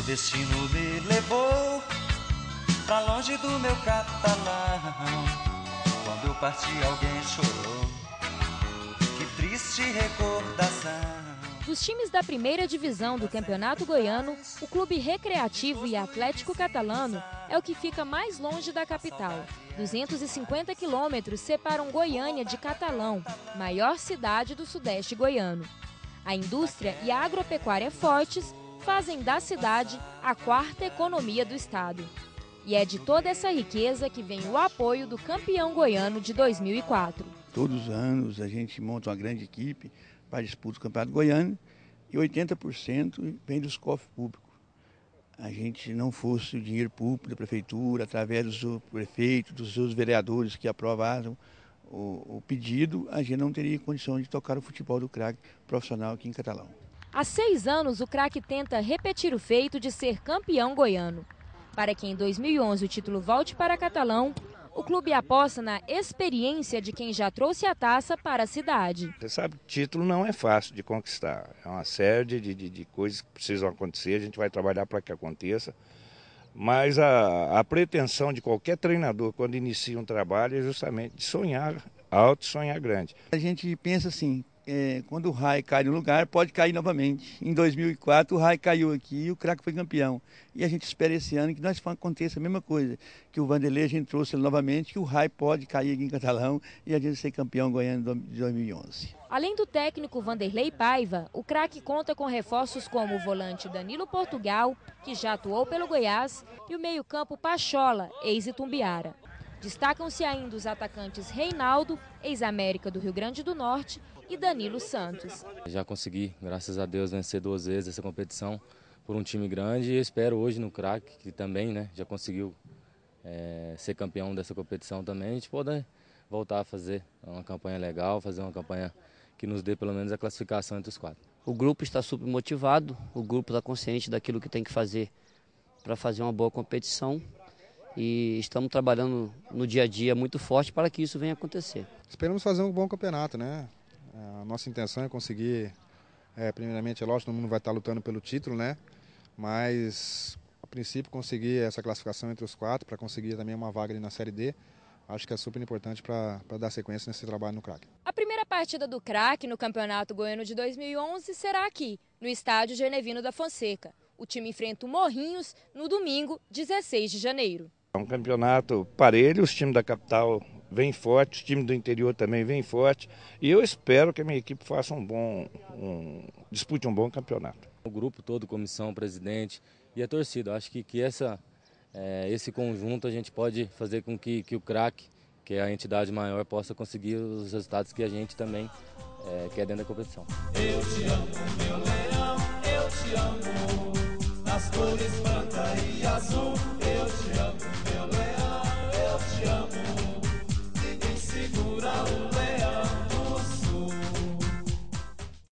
O destino me levou pra longe do meu catalão. Quando eu parti, alguém chorou. Que triste recordação. Dos times da primeira divisão do Campeonato Goiano, o Clube Recreativo e Atlético Catalano é o que fica mais longe da capital. 250 quilômetros separam Goiânia de Catalão, maior cidade do sudeste goiano. A indústria e a agropecuária fortes fazem da cidade a quarta economia do estado. E é de toda essa riqueza que vem o apoio do campeão goiano de 2004. Todos os anos a gente monta uma grande equipe para disputa do Campeonato Goiano e 80% vem dos cofres públicos. A gente não fosse o dinheiro público da prefeitura, através do prefeito, dos seus vereadores que aprovaram o, o pedido, a gente não teria condição de tocar o futebol do craque profissional aqui em Catalão. Há seis anos, o craque tenta repetir o feito de ser campeão goiano. Para que em 2011 o título volte para Catalão, o clube aposta na experiência de quem já trouxe a taça para a cidade. Você sabe, título não é fácil de conquistar. É uma série de, de, de coisas que precisam acontecer, a gente vai trabalhar para que aconteça. Mas a, a, pretensão de qualquer treinador quando inicia um trabalho é justamente de sonhar alto e sonhar grande. A gente pensa assim, é, quando o Rai cai no lugar, pode cair novamente. Em 2004, o Rai caiu aqui e o craque foi campeão. E a gente espera esse ano que nós aconteça a mesma coisa, que o Vanderlei a gente novamente, que o Rai pode cair aqui em Catalão e a gente ser campeão goiano de 2011. Além do técnico Vanderlei Paiva, o craque conta com reforços como o volante Danilo Portugal, que já atuou pelo Goiás, e o meio-campo Pachola, ex-Itumbiara. Destacam-se ainda os atacantes Reinaldo, ex-América do Rio Grande do Norte, e Danilo Santos. Já consegui, graças a Deus, vencer duas vezes essa competição por um time grande e espero hoje no craque, que também né, já conseguiu é, ser campeão dessa competição também, a gente poder voltar a fazer uma campanha legal, fazer uma campanha que nos dê pelo menos a classificação entre os quatro. O grupo está super motivado, o grupo está consciente daquilo que tem que fazer para fazer uma boa competição e estamos trabalhando no dia a dia muito forte para que isso venha acontecer. Esperamos fazer um bom campeonato, né? A nossa intenção é conseguir, é, primeiramente, é lógico, todo mundo vai estar lutando pelo título, né? Mas, a princípio, conseguir essa classificação entre os quatro, para conseguir também uma vaga ali na Série D, acho que é super importante para dar sequência nesse trabalho no craque. A primeira partida do craque no Campeonato Goiano de 2011 será aqui, no estádio Genevino da Fonseca. O time enfrenta o Morrinhos no domingo, 16 de janeiro. É um campeonato parelho, os times da capital vem forte, os times do interior também vem forte. E eu espero que a minha equipe faça um bom. Um, dispute um bom campeonato. O grupo todo, comissão, presidente e a torcida. Acho que, que essa, é, esse conjunto a gente pode fazer com que, que o craque, que é a entidade maior, possa conseguir os resultados que a gente também é, quer dentro da competição. Eu te amo, meu leão, eu te amo, nas cores branca e azul.